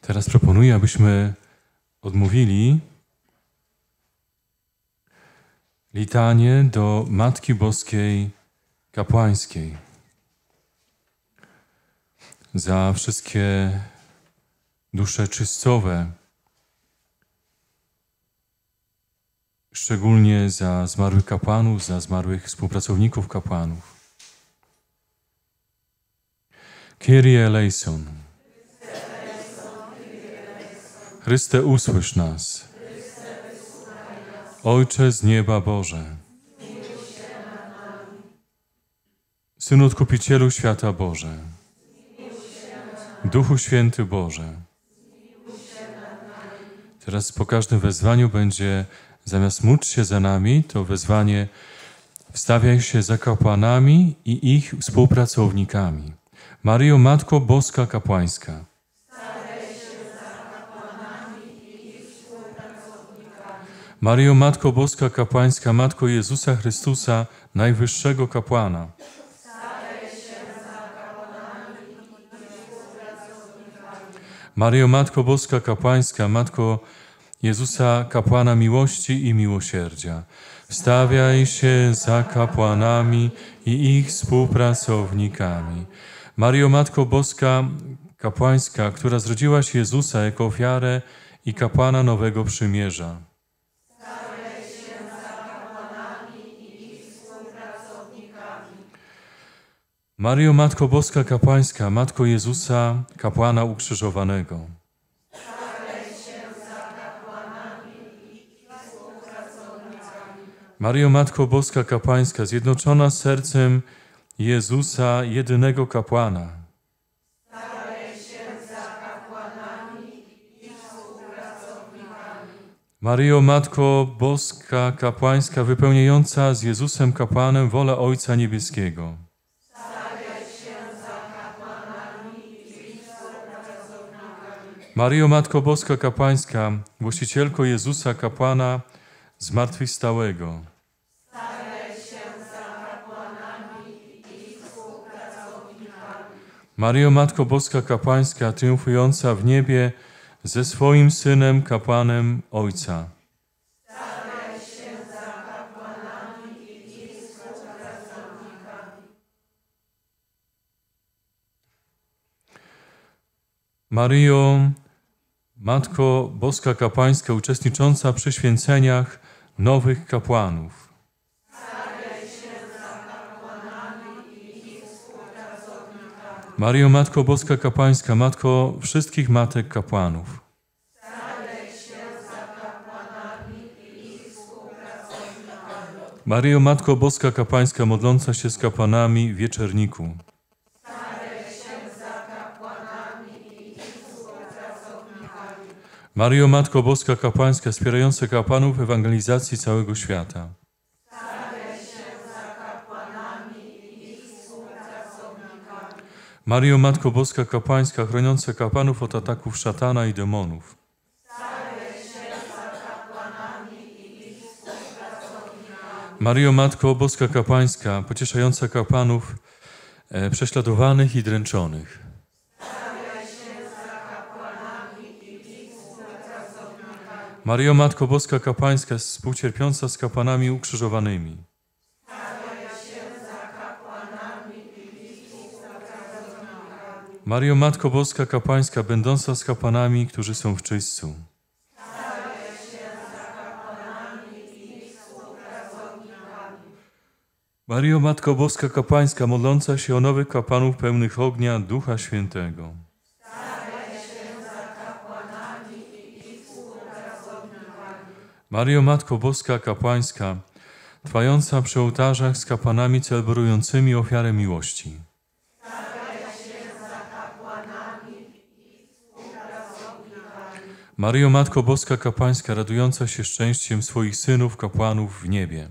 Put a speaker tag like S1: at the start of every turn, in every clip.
S1: Teraz proponuję, abyśmy odmówili litanie do Matki Boskiej Kapłańskiej za wszystkie dusze czystowe, szczególnie za zmarłych kapłanów, za zmarłych współpracowników kapłanów. Kyrie eleison. Chryste, usłysz nas. Ojcze z nieba Boże. Synu Odkupicielu świata Boże. Duchu Święty Boże. Teraz po każdym wezwaniu będzie, zamiast módl się za nami, to wezwanie wstawiaj się za kapłanami i ich współpracownikami. Mario Matko Boska Kapłańska. Mario Matko Boska Kapłańska, Matko Jezusa Chrystusa, Najwyższego Kapłana. Mario Matko Boska Kapłańska, Matko Jezusa Kapłana Miłości i Miłosierdzia. Wstawiaj się za kapłanami i ich współpracownikami. Mario Matko Boska Kapłańska, która zrodziłaś Jezusa jako ofiarę i kapłana nowego przymierza. Mario Matko Boska Kapłańska, Matko Jezusa, kapłana ukrzyżowanego. Mario Matko Boska Kapłańska, zjednoczona z sercem Jezusa, jedynego kapłana. Mario Matko Boska Kapłańska, wypełniająca z Jezusem kapłanem wolę Ojca Niebieskiego. Mario Matko Boska Kapłańska, głosicielko Jezusa Kapłana Zmartwychwstałego. Mario Matko Boska Kapłańska, triumfująca w niebie ze swoim Synem Kapłanem Ojca. Mario, Matko Boska Kapłańska, uczestnicząca przy święceniach nowych kapłanów. Mario, Matko Boska Kapłańska, Matko wszystkich matek kapłanów. Mario, Matko Boska Kapłańska, modląca się z kapłanami wieczerniku. Mario, Matko Boska Kapłańska, wspierająca kapłanów ewangelizacji całego świata. Mario, Matko Boska Kapłańska, chroniąca kapłanów od ataków szatana i demonów. Mario, Matko Boska Kapłańska, pocieszająca kapłanów e, prześladowanych i dręczonych. Mario, Matko Boska Kapłańska, współcierpiąca z kapłanami ukrzyżowanymi. Mario, Matko Boska Kapłańska, będąca z kapłanami, którzy są w czyśćcu. Mario, Matko Boska Kapłańska, modląca się o nowych kapłanów pełnych ognia Ducha Świętego. Mario, Matko Boska Kapłańska, trwająca przy ołtarzach z kapłanami celebrującymi ofiarę miłości. Mario, Matko Boska Kapłańska, radująca się szczęściem swoich synów, kapłanów w niebie.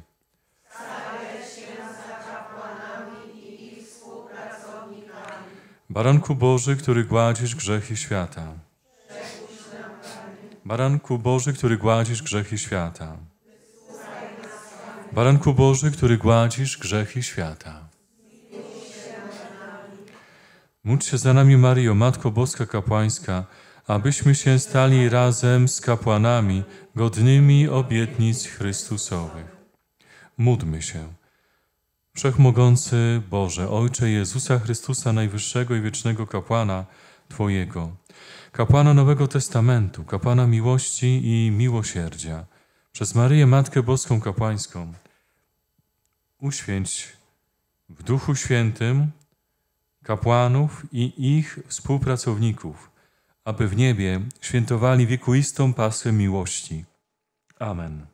S1: Baranku Boży, który gładzisz grzechy świata. Baranku Boży, który gładzisz grzechy świata. Baranku Boży, który gładzisz grzechy świata. Módl się za nami, Mario, Matko Boska Kapłańska, abyśmy się stali razem z kapłanami godnymi obietnic Chrystusowych. Módlmy się. Wszechmogący Boże, Ojcze Jezusa Chrystusa, najwyższego i wiecznego kapłana Twojego, kapłana Nowego Testamentu, kapłana miłości i miłosierdzia, przez Maryję Matkę Boską Kapłańską, uświęć w Duchu Świętym kapłanów i ich współpracowników, aby w niebie świętowali wiekuistą pasę miłości. Amen.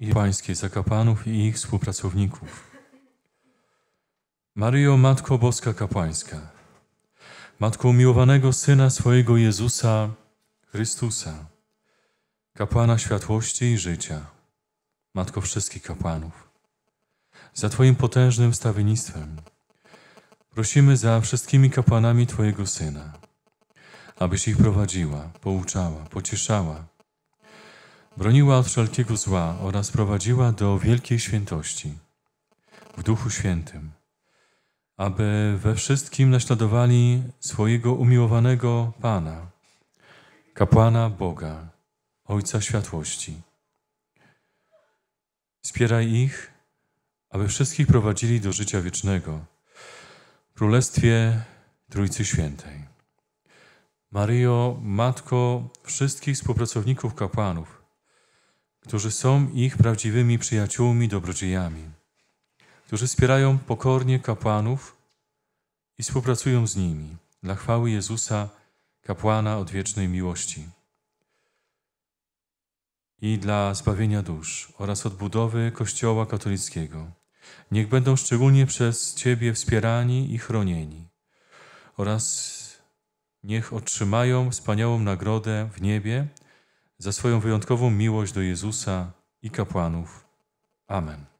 S1: I Pańskie za kapłanów i ich współpracowników. Maryjo, Matko Boska Kapłańska, Matko umiłowanego Syna swojego Jezusa Chrystusa, kapłana światłości i życia, Matko wszystkich kapłanów, za Twoim potężnym wstawiennictwem prosimy za wszystkimi kapłanami Twojego Syna, abyś ich prowadziła, pouczała, pocieszała, broniła od wszelkiego zła oraz prowadziła do wielkiej świętości w Duchu Świętym, aby we wszystkim naśladowali swojego umiłowanego Pana, kapłana Boga, Ojca Światłości. Wspieraj ich, aby wszystkich prowadzili do życia wiecznego w Królestwie Trójcy Świętej. Maryjo, Matko wszystkich współpracowników kapłanów, którzy są ich prawdziwymi przyjaciółmi, dobrodziejami, którzy wspierają pokornie kapłanów i współpracują z nimi dla chwały Jezusa, kapłana odwiecznej miłości i dla zbawienia dusz oraz odbudowy Kościoła katolickiego. Niech będą szczególnie przez Ciebie wspierani i chronieni oraz niech otrzymają wspaniałą nagrodę w niebie za swoją wyjątkową miłość do Jezusa i kapłanów. Amen.